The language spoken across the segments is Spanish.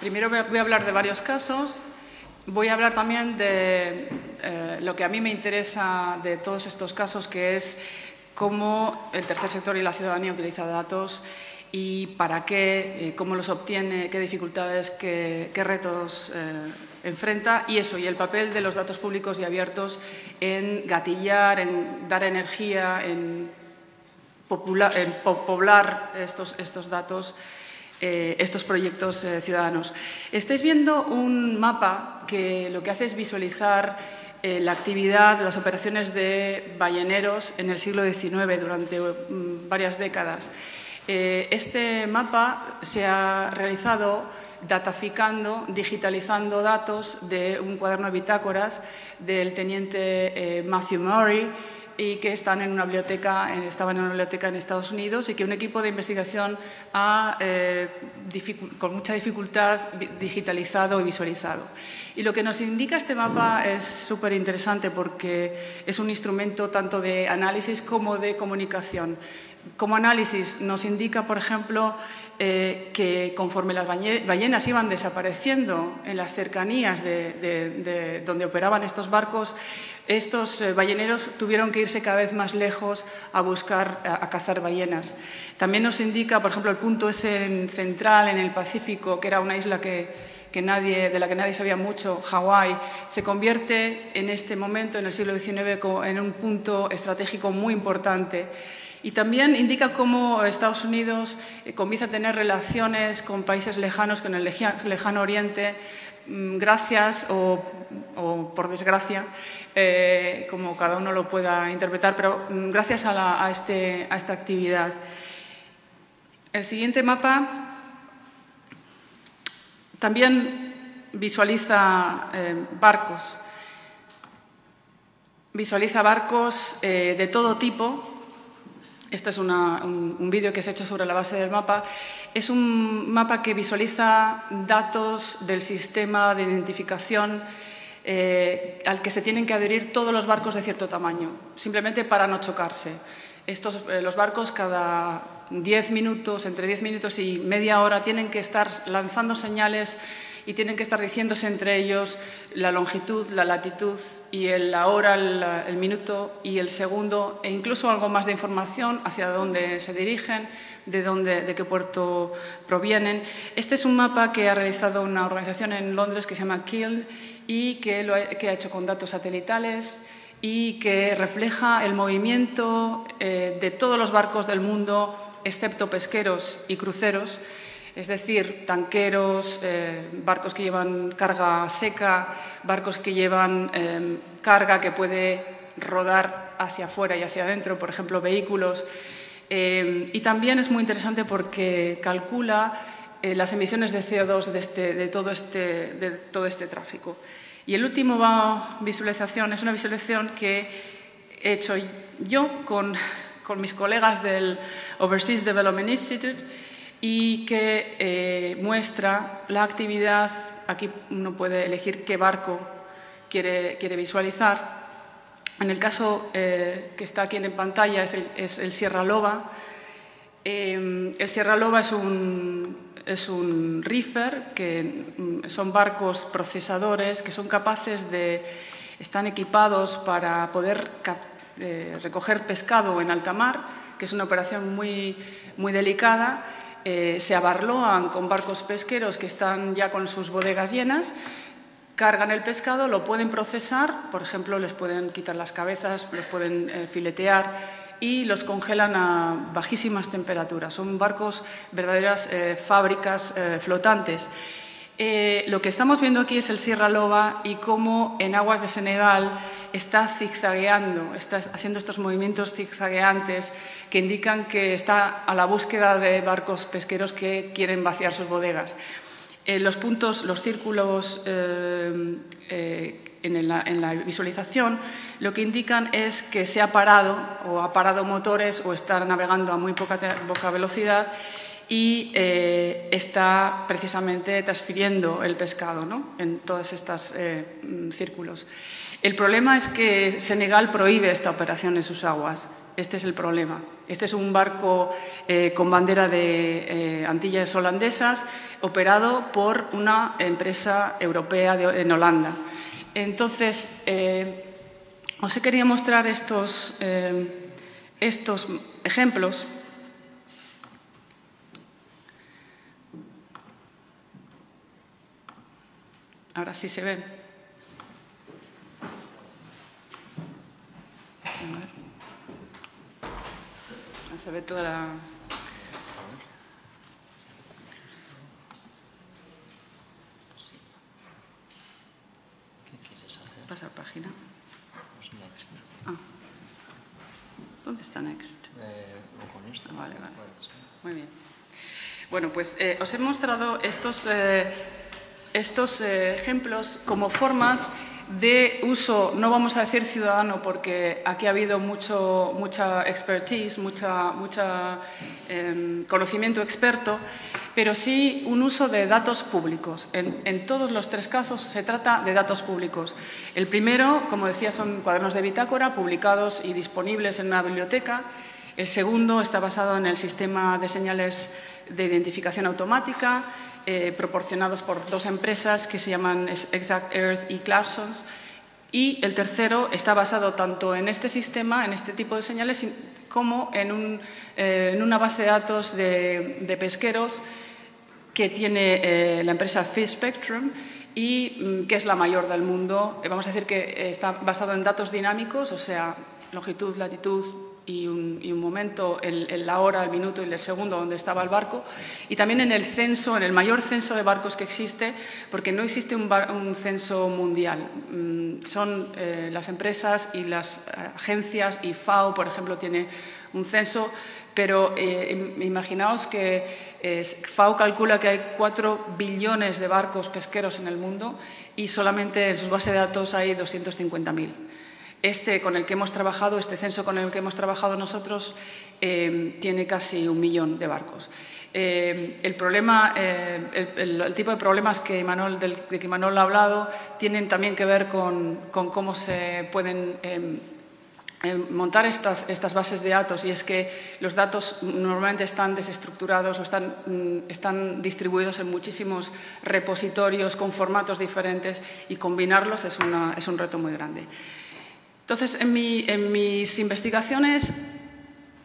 primero voy a hablar de varios casos. Voy a hablar también de eh, lo que a mí me interesa de todos estos casos, que es cómo el tercer sector y la ciudadanía utiliza datos y para qué, eh, cómo los obtiene, qué dificultades, qué, retos eh, enfrenta y eso, y el papel de los datos públicos y abiertos en gatillar, en dar energía, en, poblar estos, estos datos eh, estos proyectos eh, ciudadanos. Estáis viendo un mapa que lo que hace es visualizar eh, la actividad, las operaciones de balleneros en el siglo XIX durante mm, varias décadas. este mapa se ha realizado dataficando, digitalizando datos de un cuaderno de bitácoras del teniente Matthew Murray, y que están en una biblioteca, estaban en una biblioteca en Estados Unidos y que un equipo de investigación ha, eh, con mucha dificultad, digitalizado y visualizado. Y lo que nos indica este mapa es súper interesante porque es un instrumento tanto de análisis como de comunicación. Como análisis nos indica, por ejemplo, eh, que conforme las ballenas iban desapareciendo en las cercanías de, donde operaban estos barcos, estos eh, balleneros tuvieron que irse cada vez más lejos a buscar, a, cazar ballenas. También nos indica, por ejemplo, el punto ese central en el Pacífico, que era una isla que, de la que nadie sabía mucho, Hawái, se convierte en este momento, en el siglo XIX, en un punto estratégico muy importante. Y también indica cómo Estados Unidos eh, comienza a tener relaciones con países lejanos, con el lejano oriente, mm, gracias o, por desgracia, eh, como cada uno lo pueda interpretar, pero mm, gracias a, este, a esta actividad. El siguiente mapa también visualiza eh, barcos. Visualiza barcos de todo tipo, este es un, vídeo que se ha hecho sobre la base del mapa. Es un mapa que visualiza datos del sistema de identificación eh, al que se tienen que adherir todos los barcos de cierto tamaño, simplemente para no chocarse. Eh, los barcos cada 10 minutos, entre 10 minutos y media hora, tienen que estar lanzando señales y tienen que estar diciéndose entre ellos la longitud, la latitud y el, la hora, el, minuto y el segundo e incluso algo más de información hacia dónde se dirigen, de, dónde, de qué puerto provienen. Este es un mapa que ha realizado una organización en Londres que se llama KILD y que, lo ha hecho con datos satelitales y que refleja el movimiento eh, de todos los barcos del mundo, excepto pesqueros y cruceros, es decir, tanqueros, eh, barcos que llevan carga seca, barcos que llevan em, carga que puede rodar hacia afuera y hacia adentro, por ejemplo, vehículos. Em, y también es muy interesante porque calcula eh, las emisiones de CO2 este, de, todo este, de todo este tráfico. Y el último visualización es una visualización que he hecho yo con mis colegas del Overseas Development Institute y que eh, muestra la actividad, aquí uno puede elegir qué barco quiere, quiere visualizar. En el caso eh, que está aquí en pantalla es el, Sierra Loba. Eh, el Sierra Loba es un, es un reefer, que mm, son barcos procesadores que son capaces de, están equipados para poder recoger pescado en alta mar, que es una operación muy, muy delicada eh, se abarloan con barcos pesqueros que están ya con sus bodegas llenas, cargan el pescado, lo pueden procesar, por ejemplo, les pueden quitar las cabezas, los pueden eh, filetear y los congelan a bajísimas temperaturas. Son barcos, verdaderas eh, fábricas flotantes. lo que estamos viendo aquí es el Sierra Loba y cómo en aguas de Senegal está zigzagueando, está haciendo estos movimientos zigzagueantes que indican que está a la búsqueda de barcos pesqueros que quieren vaciar sus bodegas. Eh, los puntos, los círculos eh, eh, en, la, visualización lo que indican es que se ha parado o ha parado motores o está navegando a muy poca, velocidad y está precisamente transfiriendo el pescado ¿no? en todos estos círculos. El problema es que Senegal prohíbe esta operación en sus aguas Este es el problema. Este es un barco eh, con bandera de eh, Antillas holandesas operado por una empresa europea en Holanda. Entonces, os quería mostrar estos, estos ejemplos Ahora sí se ven. Se ve toda la... ¿Qué quieres hacer? Pasar página. Pues next. Ah. ¿Dónde está Next? Eh, o con esto. Vale, vale. Muy bien. Bueno, pues eh, os he mostrado estos, eh, estos eh, ejemplos como formas de uso, no vamos a decir ciudadano porque aquí ha habido mucho, mucha expertise, mucha, mucha em, conocimiento experto, pero sí un uso de datos públicos. En, en todos los tres casos se trata de datos públicos. El primero, como decía, son cuadernos de bitácora publicados y disponibles en una biblioteca. El segundo está basado en el sistema de señales de identificación automática eh, proporcionados por dos empresas que se llaman Exact Earth y Clarsons. Y el tercero está basado tanto en este sistema, en este tipo de señales, como en, un, eh, en una base de datos de, de pesqueros que tiene eh, la empresa Fish Spectrum y mm, que es la mayor del mundo. Vamos a decir que está basado en datos dinámicos, o sea, longitud, latitud y un, y un momento, el, el- la hora, el minuto y el segundo donde estaba el barco. Y también en el censo, en el mayor censo de barcos que existe, porque no existe un, bar- un censo mundial. Mm, Son eh, las empresas y las eh, agencias y FAO, por ejemplo, tiene un censo, pero eh, im- imaginaos que eh, FAO calcula que hay 4 billones de barcos pesqueros en el mundo y solamente en sus bases de datos hay 250.000. Este con el que hemos trabajado, este censo con el que hemos trabajado nosotros, eh, tiene casi un millón de barcos. Eh, el problema, eh, el, tipo de problemas que Imanol, del, de que Imanol ha hablado tienen también que ver con, cómo se pueden em, eh, montar estas, bases de datos y es que los datos normalmente están desestructurados o están, mm, distribuidos en muchísimos repositorios con formatos diferentes y combinarlos es un reto muy grande. Entonces, en, mi- en mis investigaciones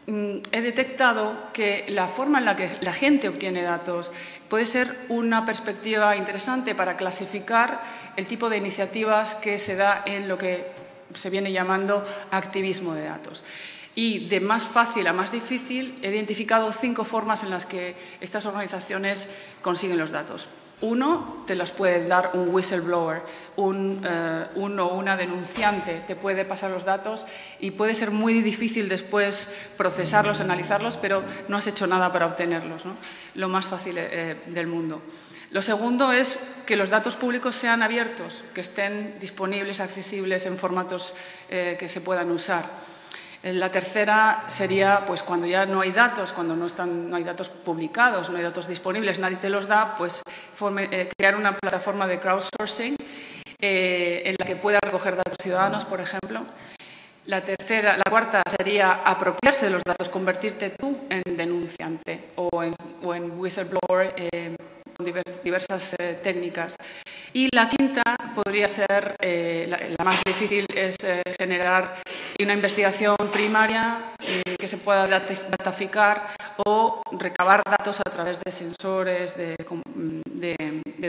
mm, he detectado que la forma en la que la gente obtiene datos puede ser una perspectiva interesante para clasificar el tipo de iniciativas que se da en lo que se viene llamando activismo de datos. Y de más fácil a más difícil he identificado cinco formas en las que estas organizaciones consiguen los datos. Uno, te los puede dar un whistleblower, un, eh, un o una denunciante te puede pasar los datos y puede ser muy difícil después procesarlos, analizarlos, pero no has hecho nada para obtenerlos. ¿no? Lo más fácil eh, del mundo. Lo segundo es que los datos públicos sean abiertos, que estén disponibles, accesibles en formatos eh, que se puedan usar. La tercera sería pues cuando ya no hay datos, cuando no, están, no hay datos publicados, no hay datos disponibles, nadie te los da, pues eh, crear una plataforma de crowdsourcing eh, en la que pueda recoger datos ciudadanos, por ejemplo. La tercera, la cuarta sería apropiarse de los datos, convertirte tú en denunciante o en, whistleblower eh, con divers- diversas técnicas. Y la quinta podría ser, eh, la, más difícil, es eh, generar una investigación primaria eh, que se pueda dataficar o recabar datos a través de sensores, de,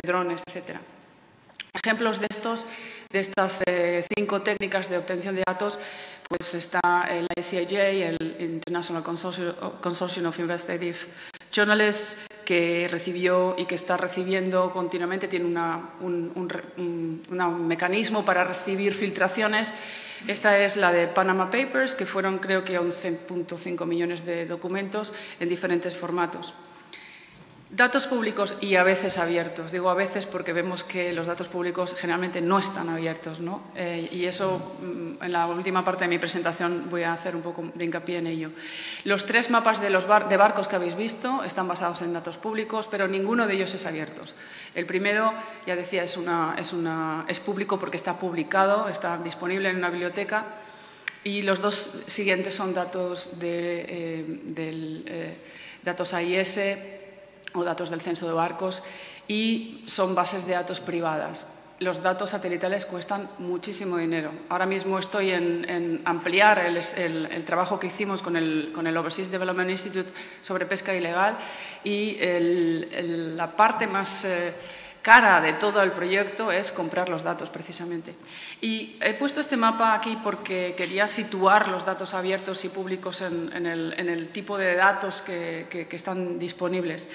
drones, etcétera. Ejemplos de, estos, de estas cinco técnicas de obtención de datos, pues está el ICIJ, el International Consortium of Investigative Journalists, que recibió y que está recibiendo continuamente, tiene un mecanismo para recibir filtraciones. Esta es la de Panama Papers, que fueron creo que 11.5 millones de documentos en diferentes formatos. Datos públicos y a veces abiertos. Digo a veces porque vemos que los datos públicos generalmente no están abiertos, ¿no? Eh, y eso, mm, en la última parte de mi presentación, voy a hacer un poco de hincapié en ello. Los tres mapas de, los bar- de barcos que habéis visto están basados en datos públicos, pero ninguno de ellos es abierto. El primero, ya decía, es, una- es una- es público porque está publicado, está disponible en una biblioteca. Y los dos siguientes son datos de eh, eh, datos AIS o datos del censo de barcos y son bases de datos privadas. Los datos satelitales cuestan muchísimo dinero. Ahora mismo estoy en, en ampliar el, el, el, trabajo que hicimos con el, con el, Overseas Development Institute sobre pesca ilegal y la parte más eh, cara de todo el proyecto es comprar los datos, precisamente. Y he puesto este mapa aquí porque quería situar los datos abiertos y públicos en, en, el, en el, tipo de datos que, que, que están disponibles,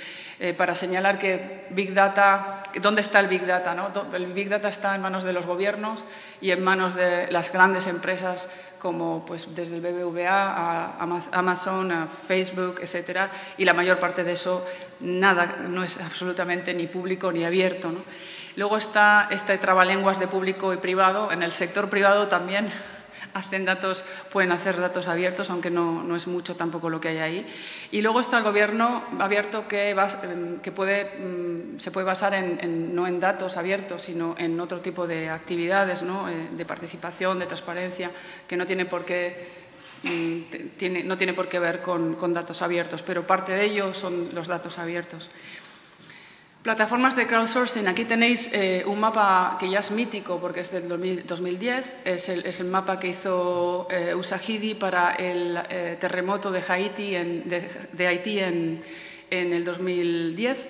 eh, para señalar que Big Data, ¿dónde está el Big Data? No? El Big Data está en manos de los gobiernos y en manos de las grandes empresas como pues, desde el BBVA a Amazon, a Facebook, etcétera, y la mayor parte de eso nada, no es absolutamente ni público ni abierto. ¿no? Luego está este trabalenguas de público y privado. En el sector privado también hacen datos, pueden hacer datos abiertos, aunque no, no, es mucho tampoco lo que hay ahí. Y luego está el gobierno abierto que, va, que puede, mm, se puede basar en, en, no en datos abiertos, sino en otro tipo de actividades, ¿no? Eh, de participación, de transparencia, que no tiene por qué mm, tiene, no tiene por qué ver con, con, datos abiertos, pero parte de ello son los datos abiertos. Plataformas de crowdsourcing. Aquí tenéis eh, un mapa que ya es mítico porque es del 2010. Es el, es el mapa que hizo eh, Usahidi para el eh, terremoto de Haití, en, de, Haití en, en el 2010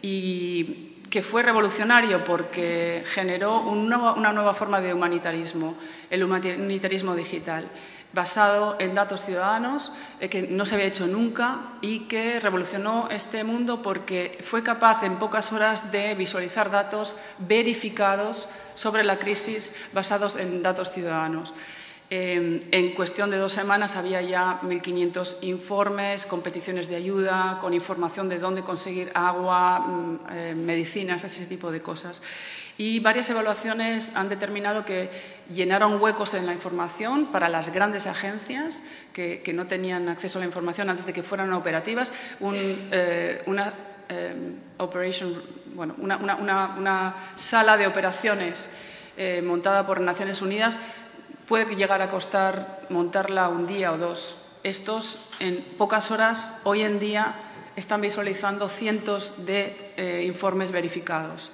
y que fue revolucionario porque generó una nueva forma de humanitarismo, el humanitarismo digital basado en datos ciudadanos, eh, que no se había hecho nunca y que revolucionó este mundo porque fue capaz en pocas horas de visualizar datos verificados sobre la crisis basados en datos ciudadanos. Eh, en cuestión de dos semanas había ya 1.500 informes, competiciones de ayuda, con información de dónde conseguir agua, mm, eh, medicinas, ese tipo de cosas y varias evaluaciones han determinado que llenaron huecos en la información para las grandes agencias que, no tenían acceso a la información antes de que fueran operativas. Eh, una, eh, una, sala de operaciones eh, montada por Naciones Unidas puede llegar a costar montarla un día o dos. Estos, en pocas horas, hoy en día, están visualizando cientos de informes verificados.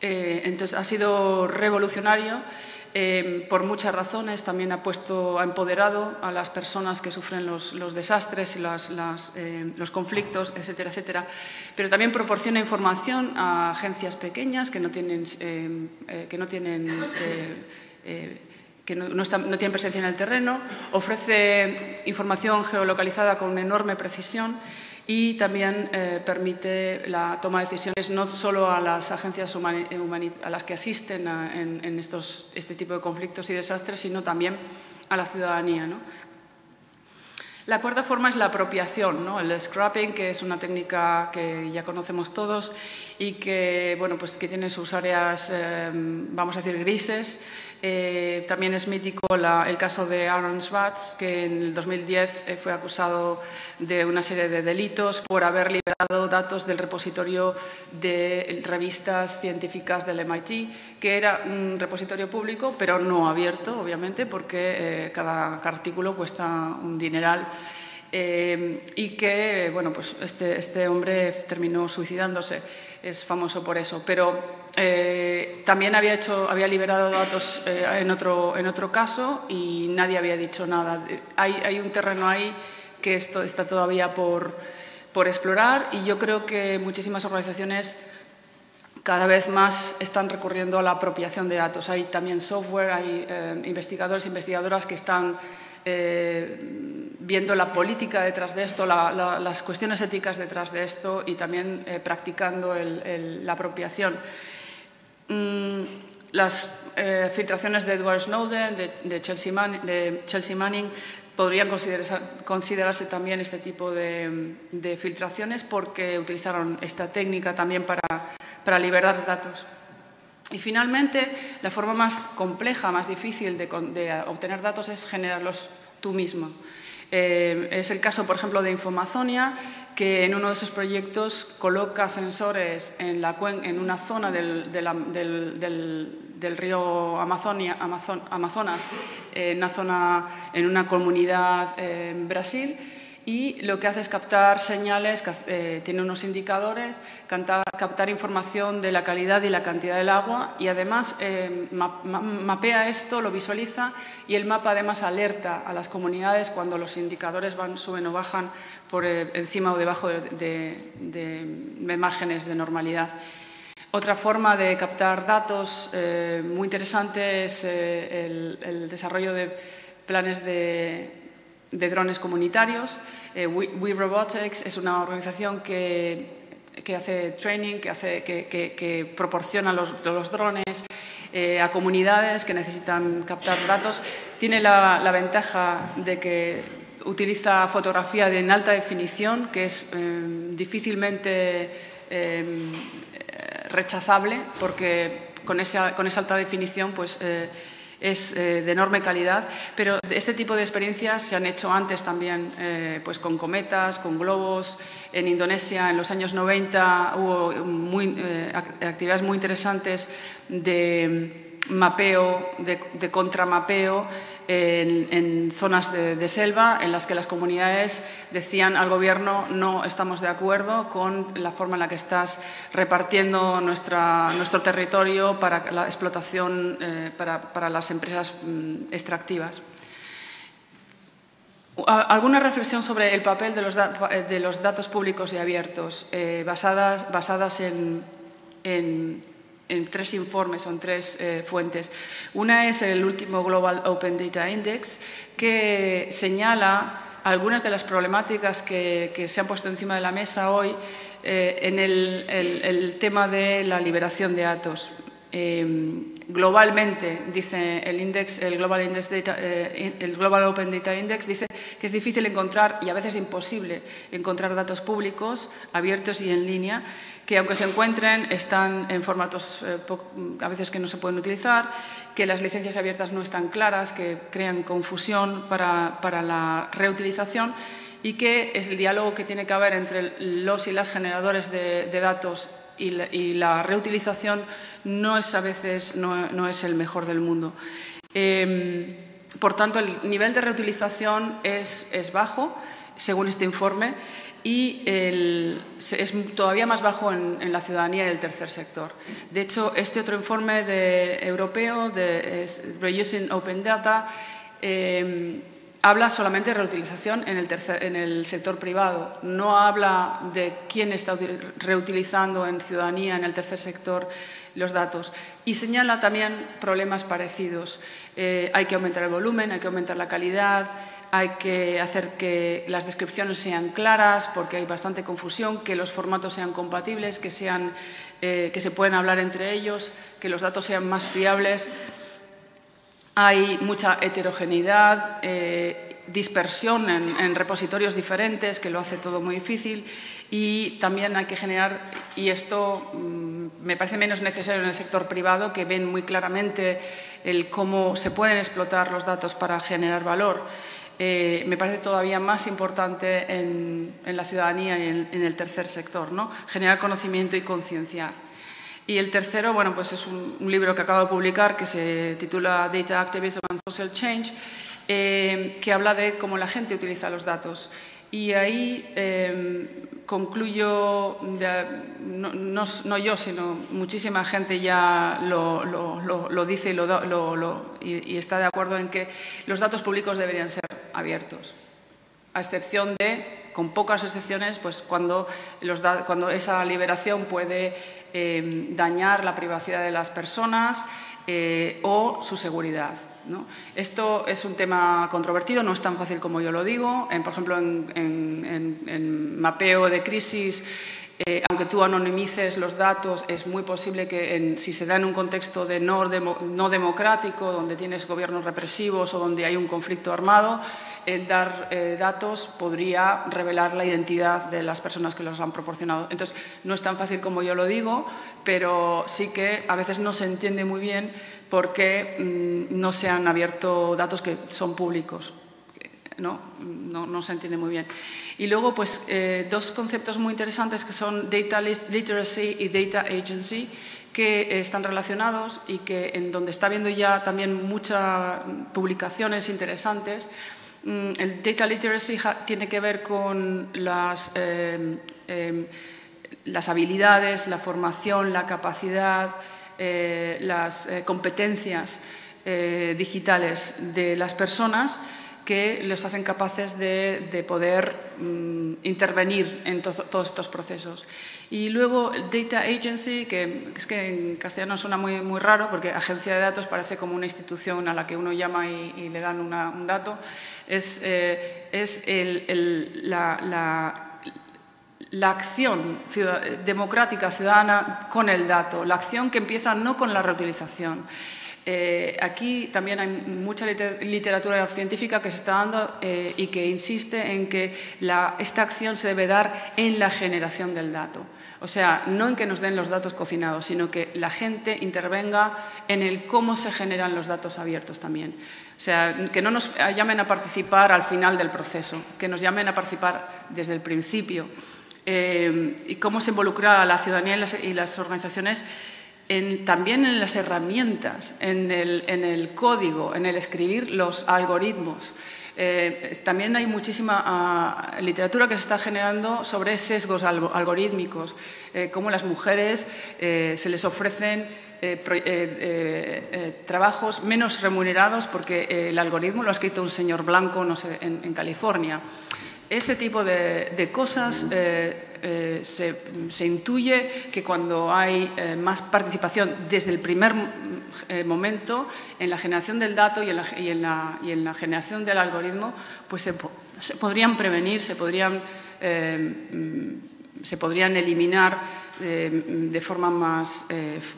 Eh, entonces, ha sido revolucionario eh, por muchas razones. También ha puesto, ha empoderado a las personas que sufren los, los desastres y las, las, eh, los conflictos, etcétera, etcétera. Pero también proporciona información a agencias pequeñas que no tienen, que no tienen que no, tienen presencia en el terreno, ofrece información geolocalizada con enorme precisión y también eh, permite la toma de decisiones no solo a las agencias a las que asisten en, estos, este tipo de conflictos y desastres, sino también a la ciudadanía. ¿no? La cuarta forma es la apropiación, ¿no? el scrapping, que es una técnica que ya conocemos todos y que, bueno, pues que tiene sus áreas, eh, vamos a decir, grises, eh, también es mítico la, el caso de Aaron Swartz, que en el 2010 eh, fue acusado de una serie de delitos por haber liberado datos del repositorio de revistas científicas del MIT, que era un repositorio público, pero no abierto, obviamente, porque eh, cada, cada, artículo cuesta un dineral. Eh, y que, bueno, pues este, este hombre terminó suicidándose, es famoso por eso, pero eh, también había, hecho, había liberado datos eh, en, otro, caso y nadie había dicho nada. Hay, un terreno ahí que esto está todavía por, explorar y yo creo que muchísimas organizaciones cada vez más están recurriendo a la apropiación de datos. Hay también software, hay eh, investigadores e investigadoras que están viendo la política detrás de esto, la, la, las cuestiones éticas detrás de esto y también practicando la apropiación. Mm, las eh, filtraciones de Edward Snowden, de, Chelsea, Manning, podrían considerarse, también este tipo de, filtraciones porque utilizaron esta técnica también para, para liberar datos. Y finalmente, la forma más compleja, más difícil de, obtener datos es generarlos tú mismo. Eh, es el caso, por ejemplo, de Infoamazonia, que en uno de sus proyectos coloca sensores en, la, en una zona del, del, río Amazonia, Amazonas, en una, zona, en una comunidad en Brasil, y lo que hace es captar señales, eh, tiene unos indicadores, captar información de la calidad y la cantidad del agua y además eh, mapea esto, lo visualiza y el mapa además alerta a las comunidades cuando los indicadores van, suben o bajan por eh, encima o debajo de, márgenes de normalidad. Otra forma de captar datos muy interesante es el desarrollo de planes de de drones comunitarios. Eh, We, Robotics es una organización que, hace training, que, hace, que, proporciona los, los drones eh, a comunidades que necesitan captar datos. Tiene la, ventaja de que utiliza fotografía de en alta definición, que es eh, difícilmente rechazable, porque con esa, con esa alta definición pues, es eh, de enorme calidad, pero este tipo de experiencias se han hecho antes también, eh, pues con cometas, con globos. En Indonesia, en los años 90, hubo eh, actividades muy interesantes de mapeo, de, contramapeo en, zonas de, selva en las que las comunidades decían al gobierno no estamos de acuerdo con la forma en la que estás repartiendo nuestro territorio para la explotación eh, para, las empresas mm, extractivas. Alguna reflexión sobre el papel de los, de los datos públicos y abiertos, eh, basadas, basadas en tres informes en tres eh, fuentes. Una es el último Global Open Data Index, que señala algunas de las problemáticas que, se han puesto encima de la mesa hoy eh, en el, tema de la liberación de datos. Em, globalmente, dice el, index, el, Global Index eh, el Global Open Data Index, dice que es difícil encontrar y a veces imposible encontrar datos públicos, abiertos y en línea, que aunque se encuentren están en formatos eh, a veces que no se pueden utilizar, que las licencias abiertas no están claras, que crean confusión para, la reutilización y que es el diálogo que tiene que haber entre los y las generadores de, datos y la, reutilización no es a veces no, es el mejor del mundo. Em, por tanto, el nivel de reutilización es, es bajo, según este informe, y es todavía más bajo en, la ciudadanía y el tercer sector. De hecho, este otro informe de, europeo de Reusing Open Data em, habla solamente de reutilización en el, en el, sector privado, no habla de quién está reutilizando en ciudadanía, en el tercer sector, los datos. Y señala también problemas parecidos. Eh, hay que aumentar el volumen, hay que aumentar la calidad, hay que hacer que las descripciones sean claras porque hay bastante confusión, que los formatos sean compatibles, que, sean, eh, que se pueden hablar entre ellos, que los datos sean más fiables. Hay mucha heterogeneidad, eh, dispersión en, repositorios diferentes, que lo hace todo muy difícil. Y también hay que generar, y esto mm, me parece menos necesario en el sector privado, que ven muy claramente cómo se pueden explotar los datos para generar valor. Eh, me parece todavía más importante en, la ciudadanía y en, el tercer sector, ¿no? generar conocimiento y concienciar. Y el tercero, bueno, pues es un, libro que acabo de publicar que se titula Data Activism and Social Change, eh, que habla de cómo la gente utiliza los datos. Y ahí eh, concluyo, no, yo, sino muchísima gente ya lo, dice y, y, está de acuerdo en que los datos públicos deberían ser abiertos, a excepción de, con pocas excepciones, pues cuando, los cuando esa liberación puede eh, dañar la privacidad de las personas eh, o su seguridad. Esto es un tema controvertido, no es tan fácil como yo lo digo. Por ejemplo, en, mapeo de crisis, eh, aunque tú anonimices los datos, es muy posible que si se da en un contexto de no democrático, donde tienes gobiernos represivos o donde hay un conflicto armado, dar eh, datos podría revelar la identidad de las personas que los han proporcionado. Entonces, no es tan fácil como yo lo digo, pero sí que a veces no se entiende muy bien por qué mm, no se han abierto datos que son públicos. ¿no? No, se entiende muy bien. Y luego, pues, eh, dos conceptos muy interesantes que son data literacy y data agency, que están relacionados y que en donde está habiendo ya también muchas publicaciones interesantes. Mm, el data literacy tiene que ver con las, eh, em, las habilidades, la formación, la capacidad, eh, las competencias digitales de las personas que les hacen capaces de, poder mm, intervenir en todos estos procesos. Y luego Data Agency, que es que en castellano suena muy, muy raro porque agencia de datos parece como una institución a la que uno llama y, le dan un dato, es, eh, es la, la, acción democrática ciudadana con el dato, la acción que empieza no con la reutilización. Eh, aquí también hay mucha literatura científica que se está dando eh, y que insiste en que esta acción se debe dar en la generación del dato. O sea, no en que nos den los datos cocinados, sino que la gente intervenga en el cómo se generan los datos abiertos también. O sea, que no nos llamen a participar al final del proceso, que nos llamen a participar desde el principio. Eh, y cómo se involucra a la ciudadanía y las organizaciones también en las herramientas, en el, código, en el escribir los algoritmos. Eh, también hay muchísima ah, literatura que se está generando sobre sesgos algorítmicos, eh, cómo las mujeres eh, se les ofrecen trabajos menos remunerados porque el algoritmo lo ha escrito un señor blanco no en, California. Ese tipo de cosas eh, se, intuye que cuando hay eh, más participación desde el primer eh, momento en la generación del dato y en la, generación del algoritmo, pues se, podrían prevenir, se podrían, mm, se podrían eliminar de forma más,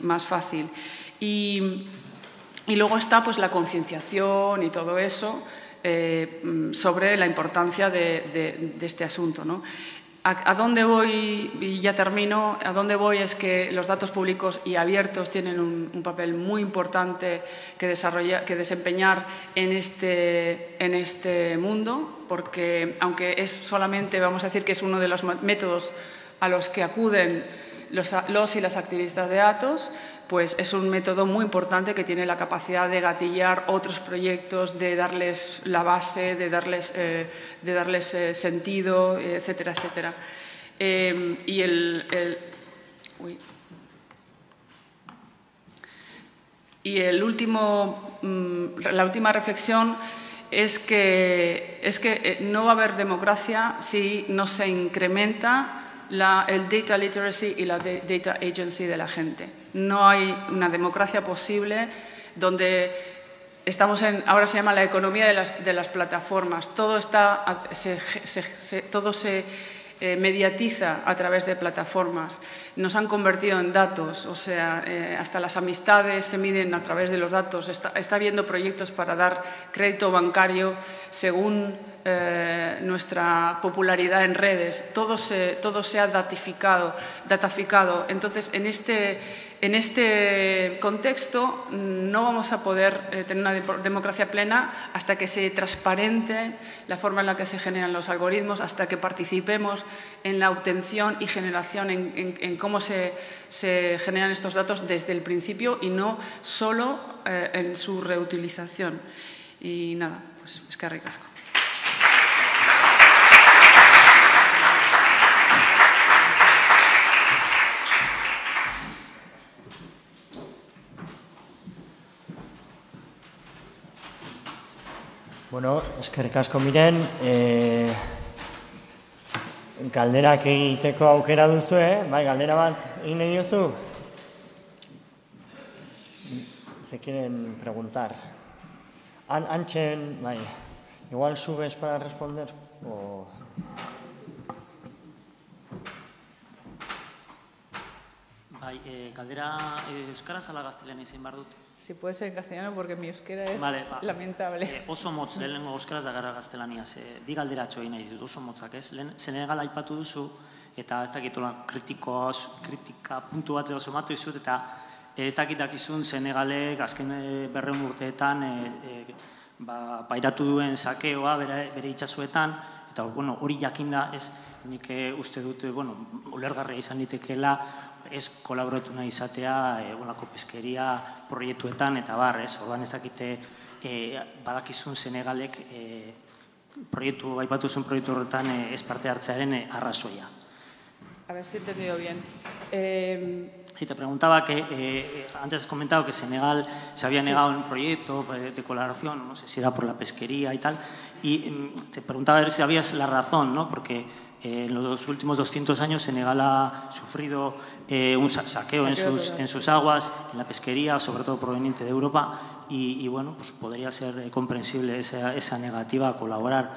más fácil. Y, luego está pues, la concienciación y todo eso. Mm, sobre la importancia de, de este asunto. ¿no? A, dónde voy, y ya termino, a dónde voy es que los datos públicos y abiertos tienen un, papel muy importante que, desempeñar en este, en este mundo, porque aunque es solamente, vamos a decir que es uno de los métodos a los que acuden los y las activistas de datos, pues es un método muy importante que tiene la capacidad de gatillar otros proyectos, de darles la base, de darles, eh, de darles eh, sentido, etcétera, etcétera. Eh, y el, último, mm, la última reflexión es que, es que no va a haber democracia si no se incrementa el data literacy y la data agency de la gente. No hay una democracia posible donde estamos en, ahora se llama la economía de las, de las plataformas. Todo, está, se, todo se eh, mediatiza a través de plataformas. Nos han convertido en datos, o sea, eh, hasta las amistades se miden a través de los datos. Está, está habiendo proyectos para dar crédito bancario según eh, nuestra popularidad en redes, todo se, todo se ha datificado. Entonces, en este, en este contexto no vamos a poder eh, tener una democracia plena hasta que se transparente la forma en la que se generan los algoritmos, hasta que participemos en la obtención y generación, en, cómo se, generan estos datos desde el principio y no solo eh, en su reutilización. Y nada, pues es que ricasco. Bueno, eskerrik asko miren, e, galderak egiteko aukera duzu, eh? Bai, galdera bat egin nahi diozu? Se quieren preguntar. An Anchen, bai, igual subes para responder, o... Bai, e, galdera e, Euskaraz ala gaztelean izan bar dut? Si puede ser en castellano, porque mi euskera es vale, ba. lamentable. Eh, oso motz, lehenengo euskaraz da gara gaztelaniaz. Eh, bi galderatxo egin nahi ditut, oso motzak, ez? Lehen, Senegal aipatu duzu, eta ez dakit kritiko, kritika puntu bat edo somatu izut, eta eh, ez dakitak izun Senegalek azken eh, berreun urteetan eh, eh, ba, pairatu duen sakeoa bere, bere itxasuetan, eta bueno, hori jakinda ez nik eh, uste dute, bueno, ulergarria izan ditekeela ez kolaboratu nahi izatea e, olako peskeria proiektuetan eta bar, ez, orduan ez dakite e, badakizun Senegalek e, proiektu, aipatu zuen proiektu horretan e, ez parte hartzearen e, arrazoia. A ver si entendido bien. Eh, Sí, te preguntaba que eh, antes has comentado que Senegal se había negado en un proyecto de, de colaboración, no sé si era por la pesquería y tal, y mm, te preguntaba a ver si sabías la razón, ¿no? Porque eh, en los últimos 200 años Senegal ha sufrido eh, un sa- saqueo, en, Saqueo sus, en sus aguas, en la pesquería, sobre todo proveniente de Europa, y, y, bueno, pues podría ser eh, comprensible esa, esa negativa a colaborar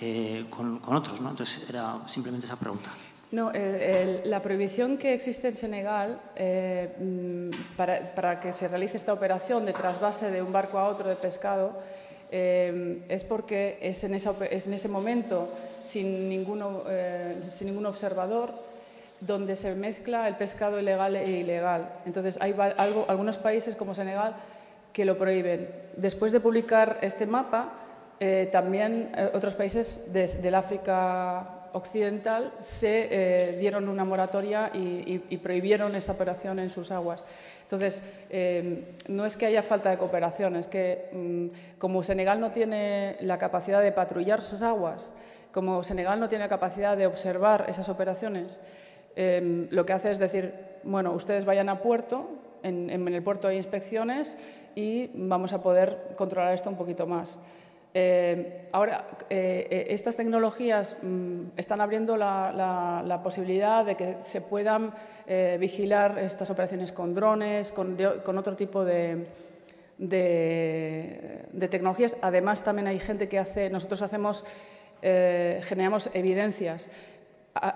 eh, con, con otros, ¿no? Entonces era simplemente esa pregunta. No, la prohibición que existe en Senegal eh, mm, para, que se realice esta operación de trasvase de un barco a otro de pescado eh, es porque es en, esa es en ese momento, sin, ninguno, eh, sin ningún observador, donde se mezcla el pescado ilegal e ilegal. Entonces, hay algo, algunos países como Senegal que lo prohíben. Después de publicar este mapa, también otros países del África occidental se eh, dieron una moratoria y, prohibieron esta operación en sus aguas. Entonces, eh, no es que haya falta de cooperación, es que mm, como Senegal no tiene la capacidad de patrullar sus aguas, como Senegal no tiene la capacidad de observar esas operaciones, eh, lo que hace es decir, bueno, ustedes vayan a puerto, en, en el puerto hay inspecciones y vamos a poder controlar esto un poquito más. Eh, ahora, eh, eh, estas tecnologías mm, están abriendo la, posibilidad de que se puedan vigilar estas operaciones con drones, con, otro tipo de, de- tecnologías. Además, también hay gente que hace, nosotros hacemos, generamos evidencias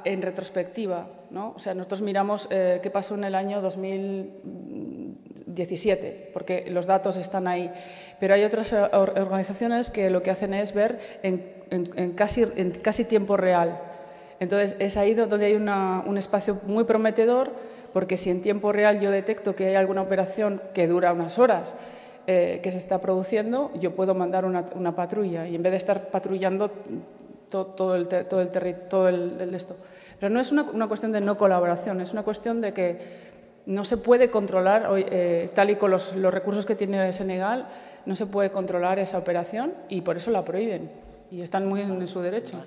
en retrospectiva, ¿no? O sea, nosotros miramos qué pasó en el año 2017, porque los datos están ahí. Pero hay otras or- organizaciones que lo que hacen es ver en, en- en casi, en casi tiempo real. Entonces, es ahí donde hay una- un espacio muy prometedor, porque si en tiempo real yo detecto que hay alguna operación que dura unas horas, eh, que se está produciendo, yo puedo mandar una, una patrulla y en vez de estar patrullando to- todo, el, todo el todo el, el esto. Pero no es una, una cuestión de no colaboración, es una cuestión de que no se puede controlar, eh, tal y con los, los recursos que tiene Senegal, no se puede controlar esa operación y por eso la prohíben. Y están muy en su derecho.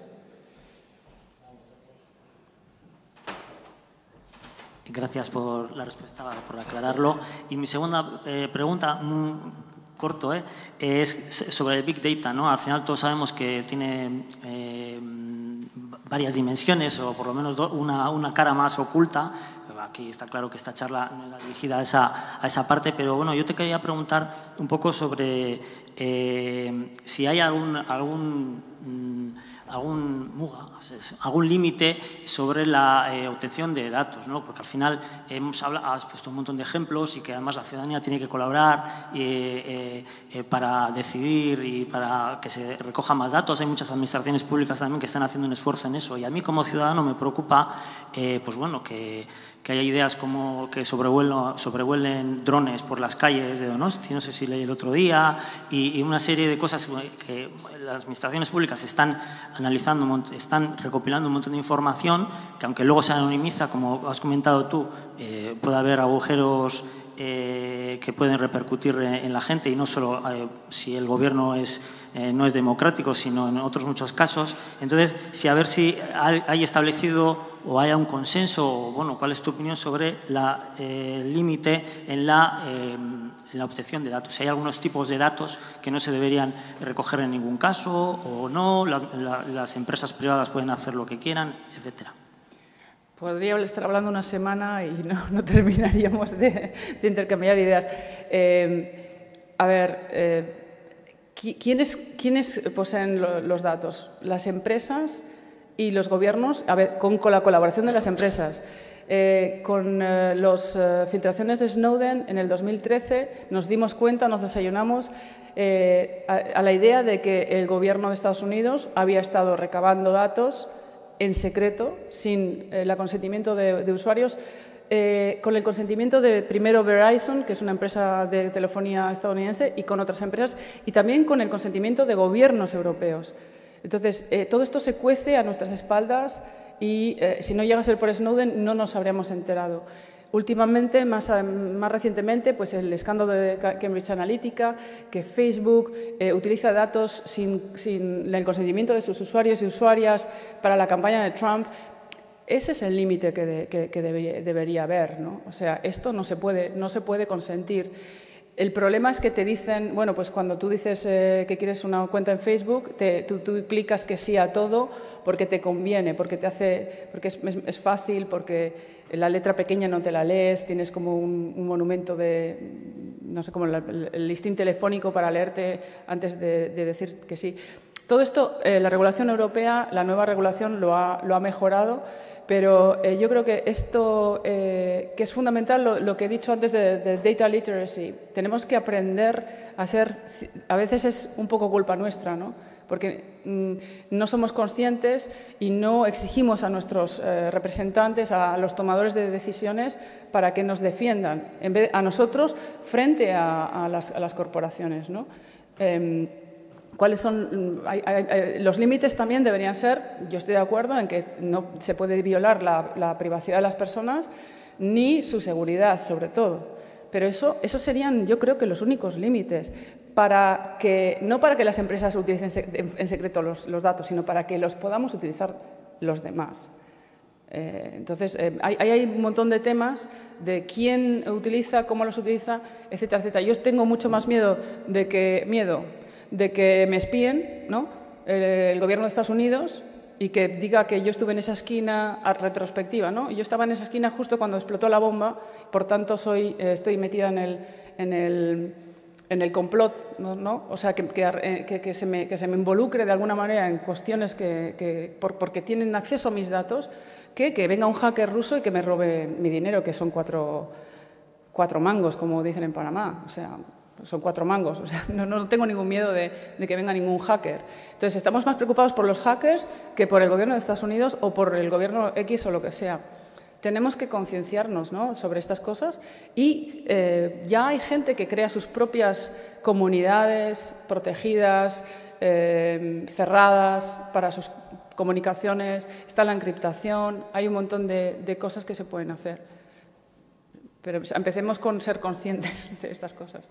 Gracias por la respuesta, por aclararlo. Y mi segunda eh, pregunta, muy corto, ¿eh? es sobre el Big Data. ¿no? Al final todos sabemos que tiene eh, varias dimensiones, o por lo menos una, una cara más oculta. Aquí está claro que esta charla no era dirigida a esa, a esa parte, pero bueno, yo te quería preguntar un poco sobre eh, si hay algún, algún mm, algún algún límite sobre la eh, obtención de datos, ¿no? porque al final hemos habla- has puesto un montón de ejemplos y que además la ciudadanía tiene que colaborar eh, eh, para decidir y para que se recojan más datos. Hay muchas administraciones públicas también que están haciendo un esfuerzo en eso y a mí como ciudadano me preocupa pues bueno, que, que haya ideas como que sobrevuelen drones por las calles de Donosti, no sé si leí el otro día, y, una serie de cosas que las administraciones públicas están analizando, están recopilando un montón de información que aunque luego se anonimiza, como has comentado tú, eh, puede haber agujeros eh, que pueden repercutir en, la gente y no solo eh, si el gobierno es, no es democrático, sino en otros muchos casos. Entonces, si a ver si hay establecido o haya un consenso, o bueno, cuál es tu opinión sobre la, eh, el límite en la, eh, en la obtención de datos. Si hay algunos tipos de datos que no se deberían recoger en ningún caso o no, la- la- las empresas privadas pueden hacer lo que quieran, etcétera. Podría estar hablando una semana y no, terminaríamos de, intercambiar ideas. Eh, a ver, eh, ¿qui- ¿quiénes, poseen lo- los datos? Las empresas y los gobiernos, a ver, con, la colaboración de las empresas. Eh, con eh, las filtraciones de Snowden en el 2013 nos dimos cuenta, nos desayunamos eh, a, la idea de que el gobierno de Estados Unidos había estado recabando datos en secreto, sin el consentimiento de, de usuarios, eh, con el consentimiento de primero Verizon, que es una empresa de telefonía estadounidense, y con otras empresas, y también con el consentimiento de gobiernos europeos. Entonces, eh, todo esto se cuece a nuestras espaldas y eh, si no llega a ser por Snowden no nos habríamos enterado. Últimamente, más, más, recientemente, pues el escándalo de Cambridge Analytica, que Facebook eh, utiliza datos sin, sin, el consentimiento de sus usuarios y usuarias para la campaña de Trump, ese es el límite que, que, que debería, debería, haber. ¿no? O sea, esto no se puede, no se puede consentir. El problema es que te dicen, bueno, pues cuando tú dices eh, que quieres una cuenta en Facebook, tú, clicas que sí a todo porque te conviene, porque te hace, porque es, fácil, porque la letra pequeña no te la lees, tienes como un, monumento de, no sé, como la, el listín telefónico para leerte antes de, de decir que sí. Todo esto, eh, la regulación europea, la nueva regulación lo ha, lo ha mejorado pero eh, yo creo que esto, eh, que es fundamental, lo, que he dicho antes de, data literacy, tenemos que aprender a ser, a veces es un poco culpa nuestra, ¿no? porque mm, no somos conscientes y no exigimos a nuestros eh, representantes, a los tomadores de decisiones, para que nos defiendan en vez, a nosotros frente a, las, a las, corporaciones. ¿no? ¿Cuáles son hay, los límites también deberían ser? Yo estoy de acuerdo en que no se puede violar la, privacidad de las personas ni su seguridad, sobre todo. Pero eso, esos serían, yo creo que los únicos límites para que no para que las empresas utilicen en secreto los, los datos, sino para que los podamos utilizar los demás. Eh, entonces, eh, hay, hay, un montón de temas de quién utiliza, cómo los utiliza, etcétera, etcétera. Yo tengo mucho más miedo de que miedo de que me espíen, ¿no? el, gobierno de Estados Unidos y que diga que yo estuve en esa esquina a retrospectiva, ¿no? Yo estaba en esa esquina justo cuando explotó la bomba, por tanto soy, eh, estoy metida en el, en el, en el complot, ¿no? ¿no? O sea, que, que, que, que, se me, que se me involucre de alguna manera en cuestiones que por, porque tienen acceso a mis datos, que, que venga un hacker ruso y que me robe mi dinero, que son cuatro, cuatro mangos, como dicen en Panamá. O sea, son cuatro mangos, o sea, no, no tengo ningún miedo de, que venga ningún hacker. Entonces, estamos más preocupados por los hackers que por el gobierno de Estados Unidos o por el gobierno X o lo que sea. Tenemos que concienciarnos ¿no? sobre estas cosas y eh, ya hay gente que crea sus propias comunidades protegidas, eh, cerradas para sus comunicaciones, está la encriptación, hay un montón de cosas que se pueden hacer. Pero empecemos con ser conscientes de estas cosas.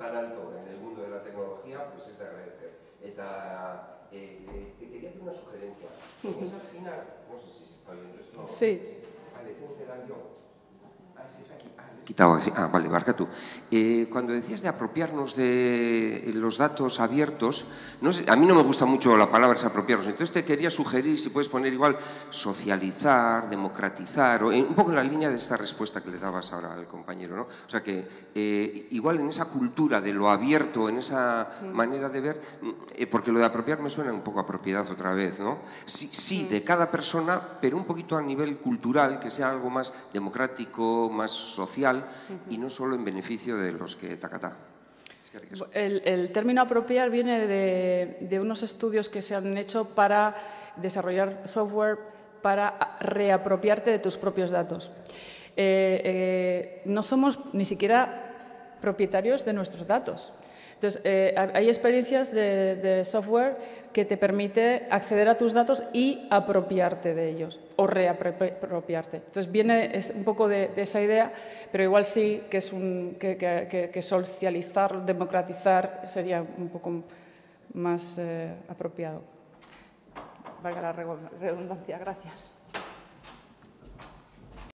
Tan alto en el mundo de la tecnología, pues es de agradecer. Eta, eh, eh, te quería hacer una sugerencia. Uh -huh. Es al final, no sé si se está viendo esto. Sí. Vale, que dar yo. Ah, sí, está aquí. Ah, quitado así. Ah, vale, Barcatu. Eh, cuando decías de apropiarnos de los datos abiertos, no sé, a mí no me gusta mucho la palabra apropiarnos, entonces te quería sugerir si puedes poner igual socializar, democratizar, o un poco en la línea de esta respuesta que le dabas ahora al compañero, ¿no? O sea que eh, igual en esa cultura de lo abierto, en esa manera de ver, eh, porque lo de apropiar me suena un poco a propiedad otra vez, ¿no? Sí, sí, de cada persona, pero un poquito a nivel cultural, que sea algo más democrático, más social, y no solo en beneficio de los que tacatá. El, el, término apropiar viene de, de, unos estudios que se han hecho para desarrollar software para reapropiarte de tus propios datos. Eh, eh, no somos ni siquiera propietarios de nuestros datos. Entonces, eh, hay experiencias de, software que te permite acceder a tus datos y apropiarte de ellos o reapropiarte. Entonces, viene es un poco de, de, esa idea, pero igual sí que, es un, que, que, que socializar, democratizar sería un poco más eh, apropiado. Valga la redundancia. Gracias.